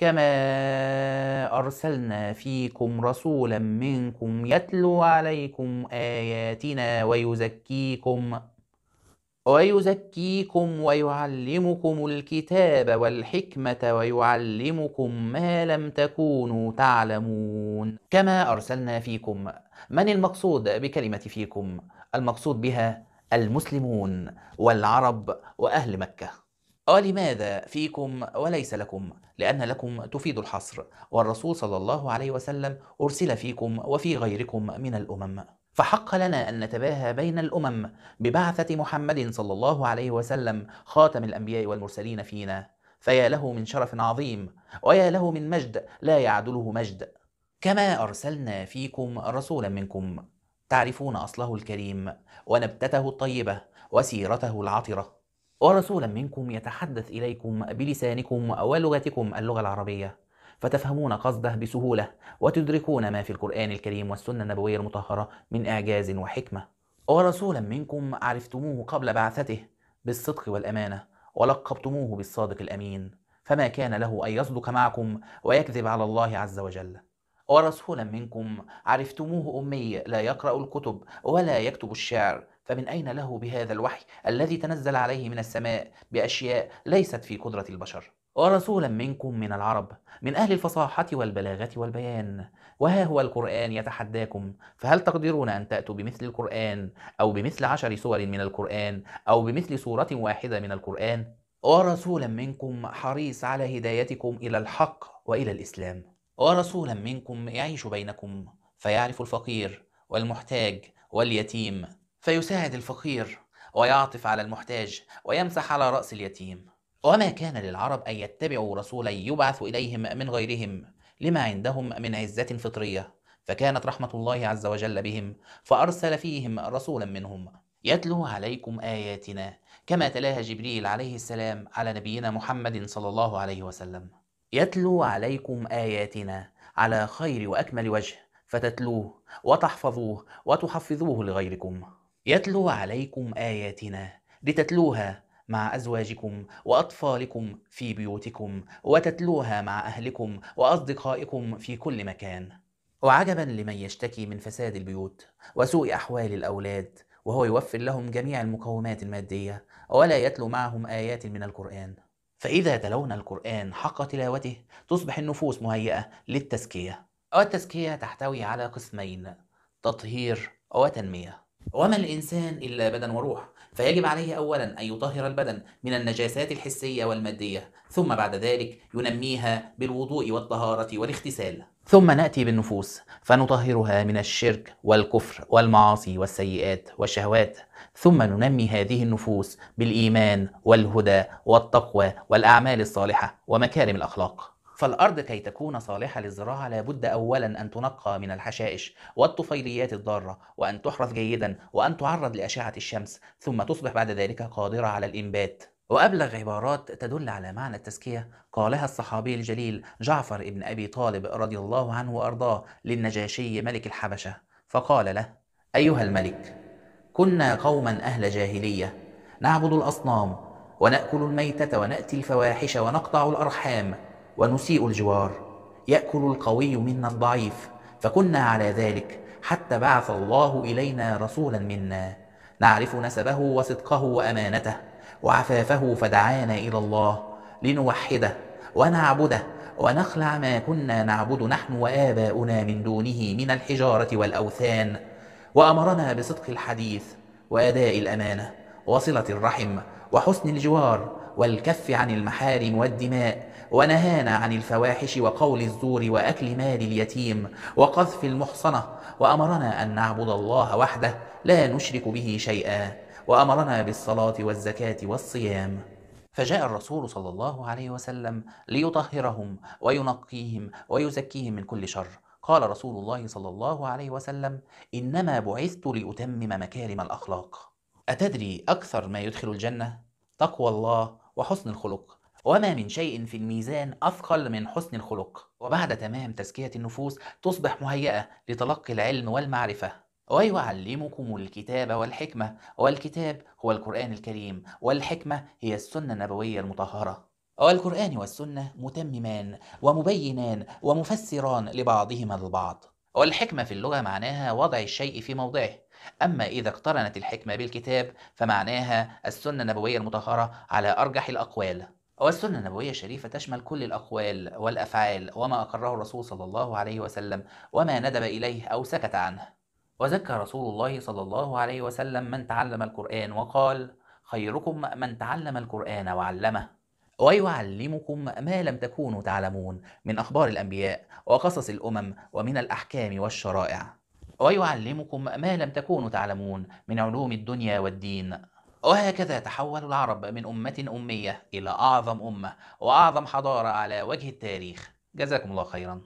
كما أرسلنا فيكم رسولا منكم يتلو عليكم آياتنا ويزكيكم ويزكيكم ويعلمكم الكتاب والحكمة ويعلمكم ما لم تكونوا تعلمون. كما أرسلنا فيكم. من المقصود بكلمة فيكم؟ المقصود بها المسلمون والعرب وأهل مكة. ولماذا فيكم وليس لكم؟ لأن لكم تفيد الحصر والرسول صلى الله عليه وسلم أرسل فيكم وفي غيركم من الأمم. فحق لنا أن نتباهى بين الأمم ببعثة محمد صلى الله عليه وسلم خاتم الأنبياء والمرسلين فينا. فيا له من شرف عظيم ويا له من مجد لا يعدله مجد. كما أرسلنا فيكم رسولا منكم. تعرفون أصله الكريم ونبتته الطيبة وسيرته العطرة. ورسولا منكم يتحدث إليكم بلسانكم ولغتكم اللغة العربية فتفهمون قصده بسهولة وتدركون ما في القرآن الكريم والسنة النبوية المطهرة من إعجاز وحكمة. ورسولا منكم عرفتموه قبل بعثته بالصدق والأمانة ولقبتموه بالصادق الأمين فما كان له أن يصدق معكم ويكذب على الله عز وجل. ورسولا منكم عرفتموه أمي لا يقرأ الكتب ولا يكتب الشعر فمن أين له بهذا الوحي الذي تنزل عليه من السماء بأشياء ليست في قدرة البشر؟ ورسولا منكم من العرب من أهل الفصاحة والبلاغة والبيان. وها هو القرآن يتحداكم فهل تقدرون أن تأتوا بمثل القرآن أو بمثل عشر سور من القرآن أو بمثل سورة واحدة من القرآن؟ ورسولا منكم حريص على هدايتكم إلى الحق وإلى الإسلام. ورسولا منكم يعيش بينكم فيعرف الفقير والمحتاج واليتيم. فيساعد الفقير ويعطف على المحتاج ويمسح على رأس اليتيم. وما كان للعرب أن يتبعوا رسولا يبعث إليهم من غيرهم لما عندهم من عزة فطرية. فكانت رحمة الله عز وجل بهم فأرسل فيهم رسولا منهم يتلو عليكم آياتنا كما تلاها جبريل عليه السلام على نبينا محمد صلى الله عليه وسلم. يتلو عليكم آياتنا على خير وأكمل وجه فتتلوه وتحفظوه وتحفظوه لغيركم. يتلو عليكم آياتنا لتتلوها مع أزواجكم وأطفالكم في بيوتكم وتتلوها مع أهلكم وأصدقائكم في كل مكان. وعجبا لمن يشتكي من فساد البيوت وسوء أحوال الأولاد وهو يوفر لهم جميع المقومات المادية ولا يتلو معهم آيات من القرآن. فإذا تلون القرآن حق تلاوته تصبح النفوس مهيئة للتزكية. والتزكية تحتوي على قسمين تطهير وتنمية. وما الإنسان إلا بدن وروح فيجب عليه أولا أن يطهر البدن من النجاسات الحسية والمادية ثم بعد ذلك ينميها بالوضوء والطهارة والاغتسال. ثم نأتي بالنفوس فنطهرها من الشرك والكفر والمعاصي والسيئات والشهوات ثم ننمي هذه النفوس بالإيمان والهدى والتقوى والأعمال الصالحة ومكارم الأخلاق. فالأرض كي تكون صالحة للزراعة لابد أولا أن تنقى من الحشائش والطفيليات الضارة وأن تحرث جيدا وأن تعرض لأشعة الشمس ثم تصبح بعد ذلك قادرة على الإنبات. وأبلغ عبارات تدل على معنى التزكية قالها الصحابي الجليل جعفر بن أبي طالب رضي الله عنه وأرضاه للنجاشي ملك الحبشة فقال له أيها الملك كنا قوما أهل جاهلية نعبد الأصنام ونأكل الميتة ونأتي الفواحش ونقطع الأرحام ونسيء الجوار يأكل القوي منا الضعيف فكنا على ذلك حتى بعث الله إلينا رسولا منا. نعرف نسبه وصدقه وأمانته وعفافه فدعانا إلى الله لنوحده ونعبده ونخلع ما كنا نعبد نحن وآباؤنا من دونه من الحجارة والأوثان. وأمرنا بصدق الحديث وأداء الأمانة وصلة الرحم وحسن الجوار والكف عن المحارم والدماء ونهانا عن الفواحش وقول الزور وأكل مال اليتيم وقذف المحصنة وأمرنا أن نعبد الله وحده لا نشرك به شيئا وأمرنا بالصلاة والزكاة والصيام. فجاء الرسول صلى الله عليه وسلم ليطهرهم وينقيهم ويزكيهم من كل شر. قال رسول الله صلى الله عليه وسلم إنما بعثت لأتمم مكارم الأخلاق. أتدري أكثر ما يدخل الجنة؟ تقوى الله وحسن الخلق. وما من شيء في الميزان أثقل من حسن الخلق. وبعد تمام تزكية النفوس تصبح مهيئة لتلقي العلم والمعرفة. ويعلمكم الكتاب والحكمة. والكتاب هو القرآن الكريم. والحكمة هي السنة النبوية المطهرة. والقرآن والسنة متممان ومبينان ومفسران لبعضهما البعض. والحكمة في اللغة معناها وضع الشيء في موضعه. أما إذا اقترنت الحكمة بالكتاب فمعناها السنة النبوية المطهرة على أرجح الأقوال. والسنة النبوية الشريفة تشمل كل الأقوال والأفعال وما أقره الرسول صلى الله عليه وسلم وما ندب إليه أو سكت عنه. وزكى رسول الله صلى الله عليه وسلم من تعلم القرآن وقال خيركم من تعلم القرآن وعلمه ويعلمكم ما لم تكونوا تعلمون من أخبار الأنبياء وقصص الأمم ومن الأحكام والشرائع. ويعلمكم ما لم تكونوا تعلمون من علوم الدنيا والدين. وهكذا تحول العرب من أمة أمية إلى أعظم أمة وأعظم حضارة على وجه التاريخ. جزاكم الله خيرا.